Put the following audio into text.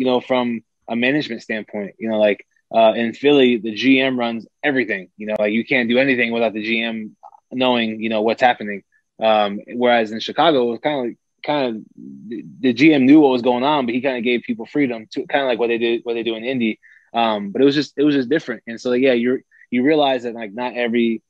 you know, from a management standpoint. You know, like uh, in Philly, the GM runs everything. You know, like you can't do anything without the GM knowing, you know, what's happening. Um, whereas in Chicago, it was kind of like kind of the, GM knew what was going on, but he kind of gave people freedom to kind of like what they did, what they do in Indy. Um, but it was just it was just different. And so yeah, you're you realize that like not every